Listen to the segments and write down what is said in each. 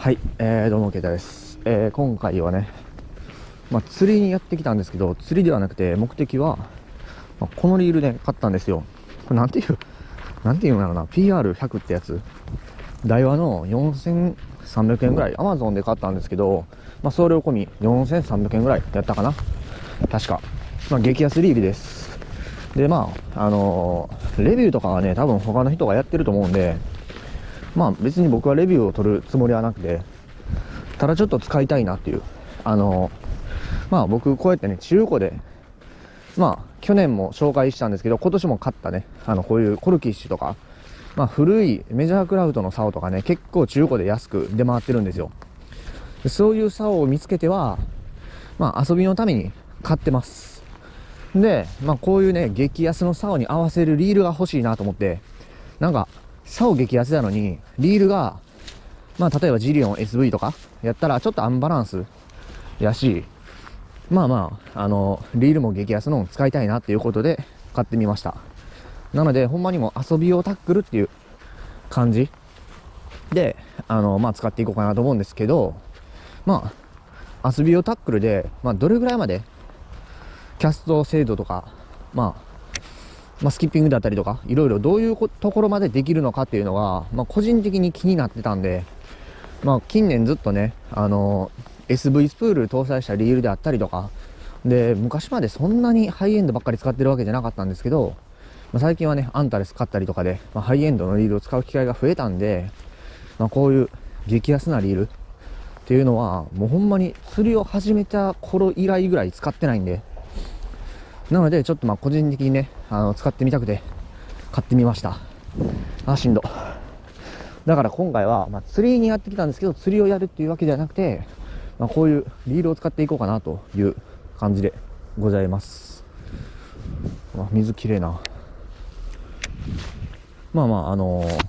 はい、えー、どうも、ケイタです。えー、今回はね、まあ、釣りにやってきたんですけど、釣りではなくて、目的は、まあ、このリールで買ったんですよ。これなんていう、なんていうんだろうな、PR100 ってやつ。台湾の4300円ぐらい、アマゾンで買ったんですけど、まあ、送料込み4300円ぐらいやったかな。確か。まあ、激安リールです。で、まあ、あのー、レビューとかはね、多分他の人がやってると思うんで、まあ別に僕はレビューを取るつもりはなくて、ただちょっと使いたいなっていう。あの、まあ僕こうやってね、中古で、まあ去年も紹介したんですけど、今年も買ったね、あのこういうコルキッシュとか、まあ古いメジャークラウドの竿とかね、結構中古で安く出回ってるんですよ。そういう竿を見つけては、まあ遊びのために買ってます。で、まあこういうね、激安の竿に合わせるリールが欲しいなと思って、なんか竿激安なのに、リールが、まあ例えばジリオン SV とかやったらちょっとアンバランスやし、まあまあ、あの、リールも激安の使いたいなっていうことで買ってみました。なので、ほんまにも遊び用タックルっていう感じで、あの、まあ使っていこうかなと思うんですけど、まあ、遊び用タックルで、まあどれぐらいまでキャスト精度とか、まあ、まあ、スキッピングだったりとか、いろいろどういうところまでできるのかっていうのが、まあ、個人的に気になってたんで、まあ、近年ずっとね、あの、SV スプール搭載したリールであったりとか、で、昔までそんなにハイエンドばっかり使ってるわけじゃなかったんですけど、まあ、最近はね、アンタレス買ったりとかで、まあ、ハイエンドのリールを使う機会が増えたんで、まあ、こういう激安なリールっていうのは、もうほんまに釣りを始めた頃以来ぐらい使ってないんで、なので、ちょっとまあ個人的にね、あの、使ってみたくて、買ってみました。あ、しんど。だから今回は、まあ、釣りにやってきたんですけど、釣りをやるっていうわけではなくて、まあ、こういうリールを使っていこうかなという感じでございます。まあ、水きれいな。まあまあ、あのー、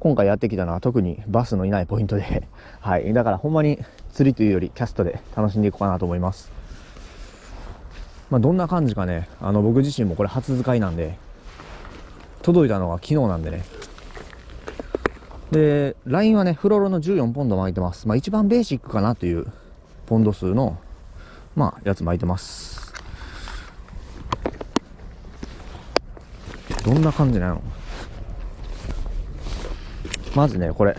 今回やってきたのは特にバスのいないポイントで、はい。だからほんまに釣りというよりキャストで楽しんでいこうかなと思います。まあ、どんな感じかね、あの、僕自身もこれ初使いなんで、届いたのが昨日なんでね。で、ラインはね、フロロの14ポンド巻いてます。まあ、一番ベーシックかなというポンド数の、まあ、やつ巻いてます。どんな感じなの？まずね、これ。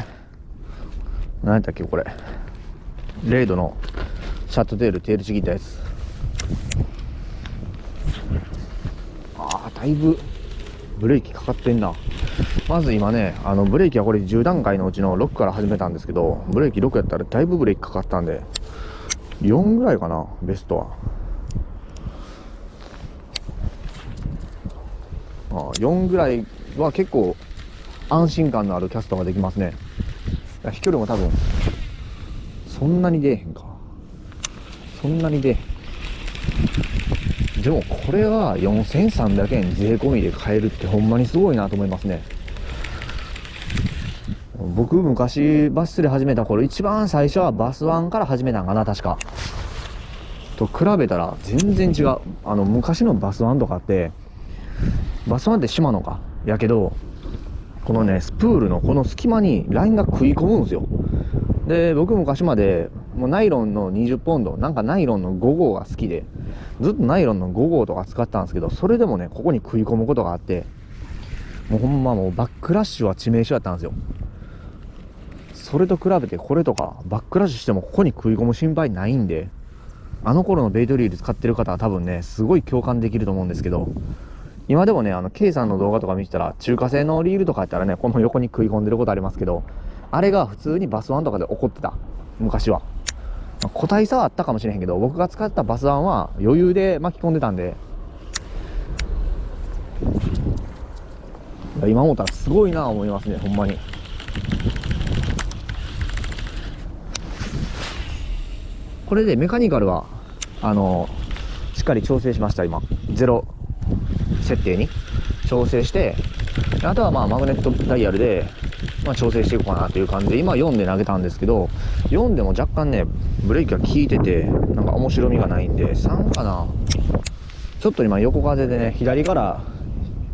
何やったっけ、これ。レイドのシャッドテール、テールちぎったやつ。だいぶブレーキかかってんな。まず今ね、あのブレーキはこれ10段階のうちの6から始めたんですけど、ブレーキ6やったらだいぶブレーキかかったんで、4ぐらいかな、ベストは。あ4ぐらいは結構安心感のあるキャストができますね。飛距離も多分、そんなに出えへんか。そんなに出えへん。でもこれは4300円税込みで買えるってほんまにすごいなと思いますね。僕昔バス釣り始めた頃一番最初はバスワンから始めたんかな確か。と比べたら全然違う。あの昔のバスワンとかってバスワンって島のか？やけどこのねスプールのこの隙間にラインが食い込むんですよ。で僕昔までもうナイロンの20ポンドなんかナイロンの5号が好きでずっとナイロンの5号とか使ったんですけどそれでもねここに食い込むことがあってもうほんまもうバックラッシュは致命傷だったんですよ。それと比べてこれとかバックラッシュしてもここに食い込む心配ないんであの頃のベイトリール使ってる方は多分ねすごい共感できると思うんですけど今でもねあの K さんの動画とか見てたら中華製のリールとかやったらねこの横に食い込んでることありますけどあれが普通にバスワンとかで起こってた。昔は。個体差はあったかもしれへんけど僕が使ったバスワンは余裕で巻き込んでたんで。今思ったらすごいな思いますねほんまに。これでメカニカルはあのしっかり調整しました今。ゼロ設定に調整してあとはまあマグネットダイヤルでまあ、調整していこうかなという感じで、今4で投げたんですけど、4でも若干ね、ブレーキが効いてて、なんか面白みがないんで、3かな。ちょっと今横風でね、左から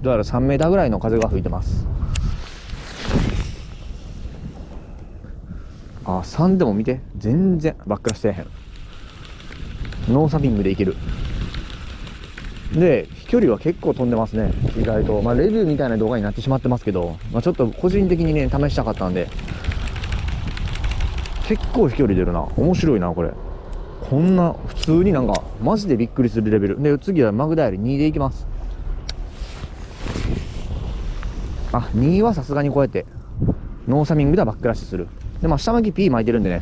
どうやら3メーターぐらいの風が吹いてます。あ3でも見て全然バックラしてへんノーサビングでいけるで飛距離は結構飛んでますね。意外と。まあレビューみたいな動画になってしまってますけど、まあ、ちょっと個人的にね試したかったんで。結構飛距離出るな。面白いなこれ。こんな普通になんかマジでびっくりするレベル。で次はマグダイル2でいきます。あ2はさすがにこうやってノーサミングではバックラッシュする。でまあ下巻き P 巻いてるんでね。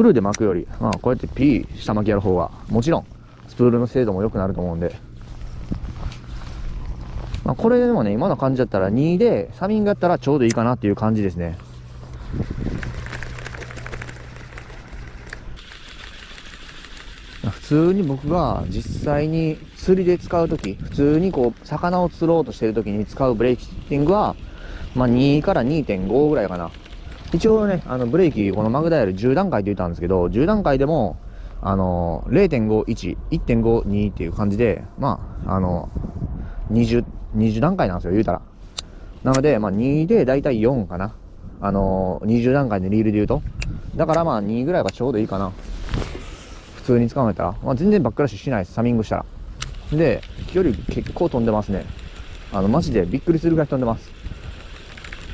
フルで巻くより、まあ、こうやって P 下巻きやる方がもちろんスプールの精度も良くなると思うんで、まあ、これでもね今の感じだったら2でサミングやったらちょうどいいかなっていう感じですね。普通に僕が実際に釣りで使う時普通にこう魚を釣ろうとしてる時に使うブレーキセッティングは、まあ、2から2.5ぐらいかな。一応ねあのブレーキこのマグダイヤル10段階って言ったんですけど10段階でもあの0.51 1.52っていう感じでまああの 20, 20段階なんですよ言うたら。なので、まあ、2でだいたい4かな。あの20段階でリールで言うと。だからまあ2ぐらいがちょうどいいかな。普通に捕まえたら、まあ、全然バックラッシュしないですサミングしたら。で飛距離結構飛んでますね。あのマジでびっくりするぐらい飛んでます。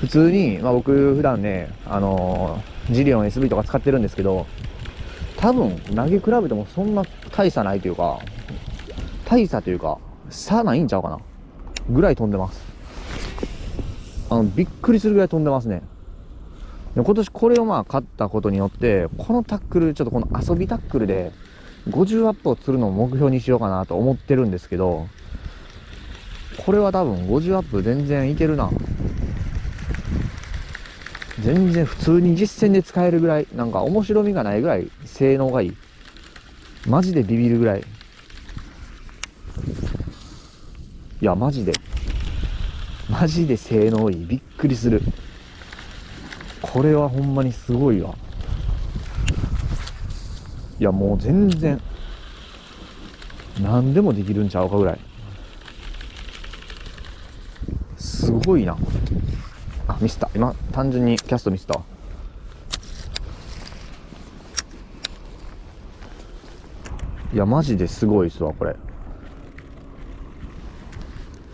普通に、まあ、僕普段ねあのー、ジリオン SB とか使ってるんですけど多分投げ比べてもそんな大差ないというか大差というか差ないんちゃうかなぐらい飛んでます。あのびっくりするぐらい飛んでますね。で今年これをまあ買ったことによってこのタックルちょっとこの遊びタックルで50アップを釣るのを目標にしようかなと思ってるんですけどこれは多分50アップ全然いけるな。全然普通に実践で使えるぐらいなんか面白みがないぐらい性能がいい。マジでビビるぐらい。いやマジで。マジで性能いい。びっくりする。これはほんまにすごいわ。いやもう全然。何でもできるんちゃうかぐらい。すごいな。ミスった今単純にキャストミスったいやマジですごいっすわこれ。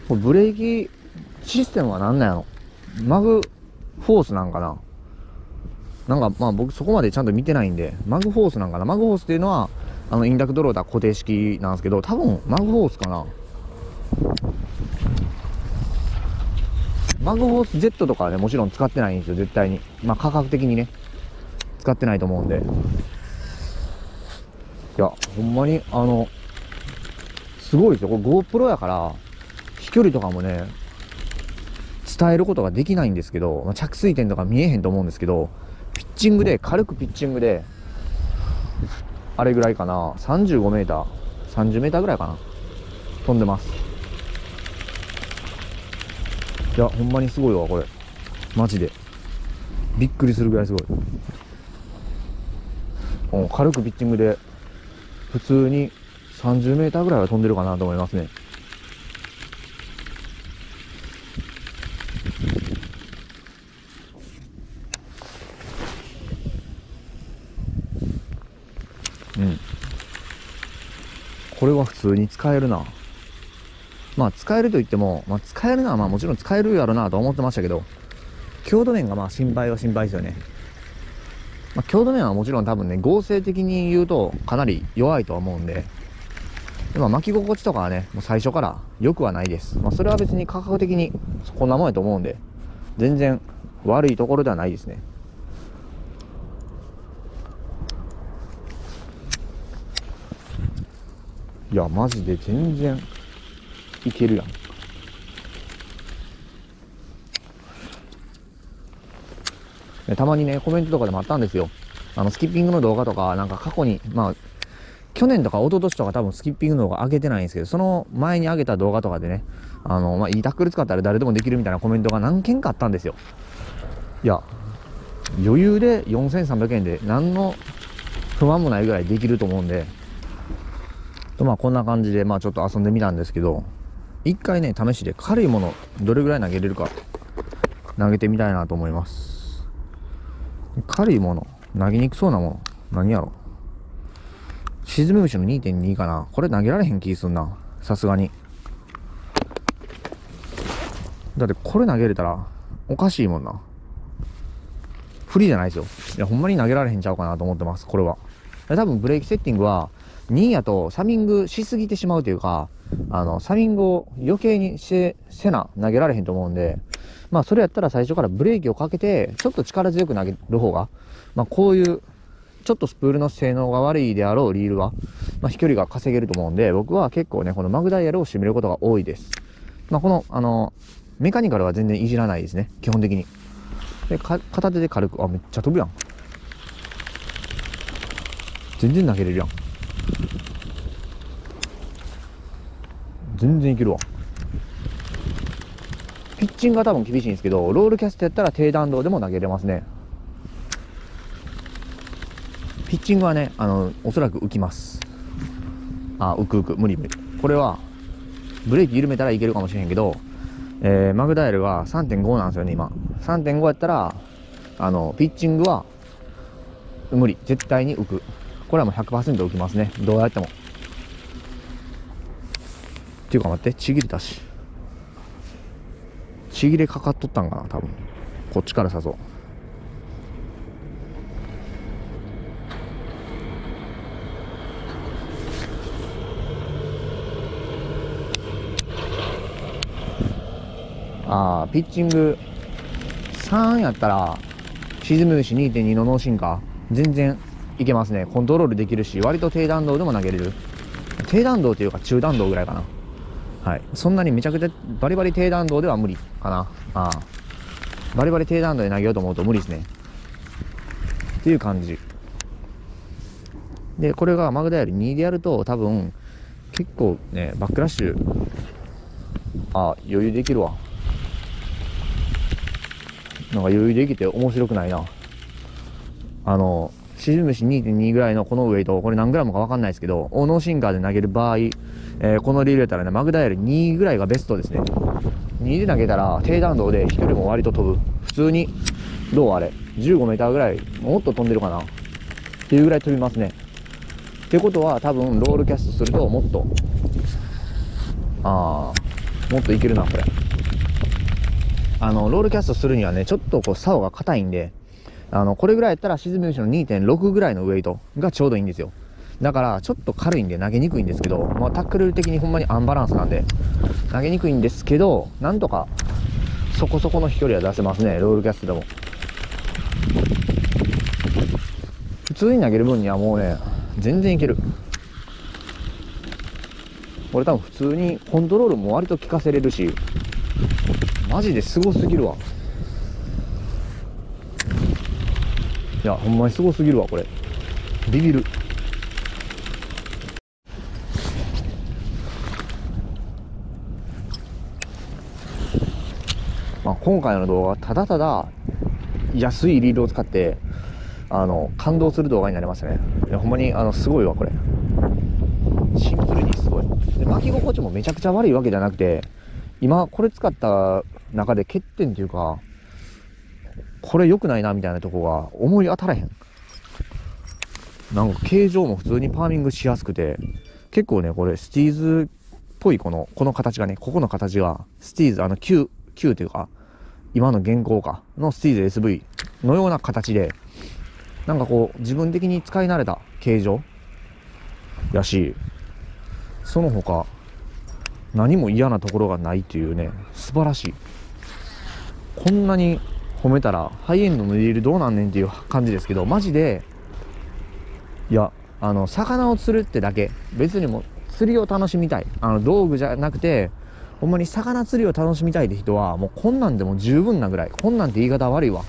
ブレーキシステムは何なんやろ。マグフォースなんかな。なんかまあ僕そこまでちゃんと見てないんで、マグフォースなんかな。マグフォースっていうのは、あの、インダクトローター固定式なんですけど、多分マグフォースかな。マグフォース Z とかはね、もちろん使ってないんですよ、絶対に。まあ価格的にね、使ってないと思うんで。いや、ほんまに、あの、すごいですよ。これ GoPro やから、飛距離とかもね、伝えることができないんですけど、まあ、着水点とか見えへんと思うんですけど、ピッチングで、軽くピッチングで、あれぐらいかな、35メーター、30メーターぐらいかな、飛んでます。いや、ほんまにすごいわ、これ。マジで。びっくりするぐらいすごい。軽くピッチングで、普通に30メーターぐらいは飛んでるかなと思いますね。うんこれは普通に使えるなまあ使えると言っても、まあ、使えるのはまあもちろん使えるやろうなと思ってましたけど強度面がまあ心配は心配ですよね。まあ、強度面はもちろん多分ね合成的に言うとかなり弱いとは思うんで、まあ、巻き心地とかはねもう最初から良くはないです、まあ、それは別に価格的にそこんなもんやと思うんで全然悪いところではないですね。いやマジで全然いけるやん。たまにねコメントとかでもあったんですよ。あのスキッピングの動画とかなんか過去にまあ去年とか一昨年とか多分スキッピングの動画上げてないんですけどその前に上げた動画とかでねあのまあいいタックル使ったら誰でもできるみたいなコメントが何件かあったんですよ。いや余裕で4300円で何の不満もないぐらいできると思うんで。とまあこんな感じでまあちょっと遊んでみたんですけど。一回ね試しで軽いものどれぐらい投げれるか投げてみたいなと思います。軽いもの投げにくそうなもの何やろ。沈む虫の2.2かな。これ投げられへん気すんな。さすがに。だってこれ投げれたらおかしいもんな。不利じゃないですよ。いやほんまに投げられへんちゃうかなと思ってますこれは。多分ブレーキセッティングは2やとサミングしすぎてしまうというかあのサミングを余計にせせな投げられへんと思うんでまあそれやったら最初からブレーキをかけてちょっと力強く投げる方がまあこういうちょっとスプールの性能が悪いであろうリールは、まあ、飛距離が稼げると思うんで、僕は結構ね、このマグダイヤルを締めることが多いです。まあ、この、あの、メカニカルは全然いじらないですね、基本的に。で、片手で軽く、あ、めっちゃ飛ぶやん。全然投げれるやん。全然いけるわ。ピッチングが多分厳しいんですけど、ロールキャストやったら低弾道でも投げれますね。ピッチングはね、あの、おそらく浮きます。あ、浮く浮く、無理無理。これは、ブレーキ緩めたらいけるかもしれへんけど、えー、マグダイルは3.5なんですよね、今。3.5やったら、あの、ピッチングは、無理。絶対に浮く。これはもう100%浮きますね。どうやっても。っていうか待って、ちぎれたし。ちぎれかかっとったんかな、多分。こっちから誘う。ああピッチング3やったら沈むし2.2の脳進化全然いけますねコントロールできるし割と低弾道でも投げれる低弾道というか中弾道ぐらいかなはい。そんなにめちゃくちゃバリバリ低弾道では無理かな。ああ。バリバリ低弾道で投げようと思うと無理ですね。っていう感じ。でこれがマグダより2でやると多分結構ねバックラッシュああ余裕できるわ。なんか余裕できて面白くないな。あの、シジムシ2.2ぐらいのこのウェイト、これ何グラムかわかんないですけど、オーノーシンカーで投げる場合、えー、このリールやったらね、マグダイヤル2ぐらいがベストですね。2で投げたら低弾道で飛距離も割と飛ぶ。普通に、どうあれ ?15 メーターぐらい、もっと飛んでるかな？っていうぐらい飛びますね。ってことは多分ロールキャストするともっと、ああ、もっといけるな、これ。あの、ロールキャストするにはね、ちょっとこう、竿が硬いんで、あの、これぐらいやったら沈み牛の2.6ぐらいのウェイトがちょうどいいんですよ。だから、ちょっと軽いんで投げにくいんですけど、まあ、タックル的にほんまにアンバランスなんで、投げにくいんですけど、なんとか、そこそこの飛距離は出せますね、ロールキャストでも。普通に投げる分にはもうね、全然いける。これ多分普通にコントロールも割と効かせれるし、マジですごすぎるわいやほんまにすごすぎるわこれビビる今回の動画はただただ安いリールを使ってあの感動する動画になりましたね。ほんまにあのすごいわこれ。シンプルにすごい。で巻き心地もめちゃくちゃ悪いわけじゃなくて今これ使った中で欠点っていうか、これ良くないなみたいなとこが思い当たらへん。なんか形状も普通にパーミングしやすくて、結構ね、これスティーズっぽいこの、この形がね、ここの形が、スティーズ、あの Q、Q っていうか、今の現行かのスティーズ SV のような形で、なんかこう、自分的に使い慣れた形状やし、その他、何も嫌なところがないっていうね、素晴らしい。こんなに褒めたらハイエンドのリールどうなんねんっていう感じですけどマジでいやあの魚を釣るってだけ別にも釣りを楽しみたいあの道具じゃなくてほんまに魚釣りを楽しみたいって人はもうこんなんでも十分なぐらいこんなんって言い方悪いわ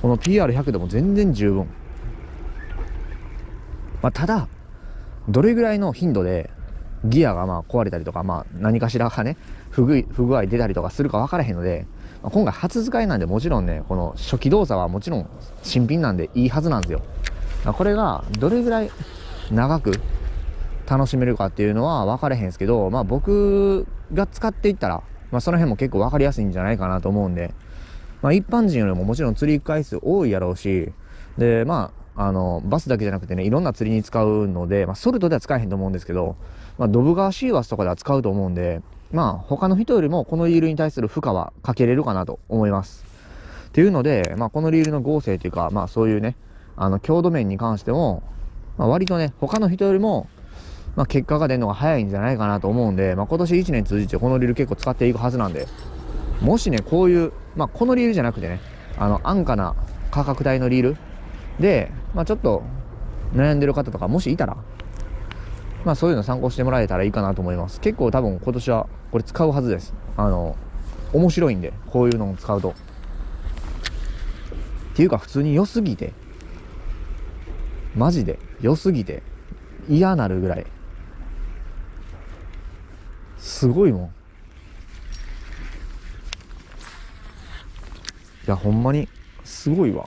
この PR100 でも全然十分まあ、ただどれぐらいの頻度でギアがまあ壊れたりとか、まあ、何かしらがね不具不具合出たりとかするか分からへんのでまあ、今回初使いなんでもちろんね、この初期動作はもちろん新品なんでいいはずなんですよ。ま、これがどれぐらい長く楽しめるかっていうのは分かれへんすけど、まあ僕が使っていったら、まあその辺も結構分かりやすいんじゃないかなと思うんで、まあ一般人よりももちろん釣り行く回数多いやろうし、で、まあ、あの、バスだけじゃなくてね、いろんな釣りに使うので、まあソルトでは使えへんと思うんですけど、まあドブ川シーワスとかでは使うと思うんで、まあ他の人よりもこのリールに対する負荷はかけれるかなと思います。っていうので、まあこのリールの合成というか、まあそういうね、あの強度面に関しても、まあ、割とね、他の人よりも、まあ、結果が出るのが早いんじゃないかなと思うんで、まあ、今年1年通じてこのリール結構使っていくはずなんで、もしね、こういう、まあ、このリールじゃなくてね、あの、安価な価格帯のリールで、まあ、ちょっと悩んでる方とかもしいたら、まあ、そういうの参考してもらえたらいいかなと思います。結構多分今年はこれ使うはずです。あの、面白いんで、こういうのを使うと。っていうか普通に良すぎて、マジで良すぎて嫌なるぐらいすごいもん。いやほんまにすごいわ。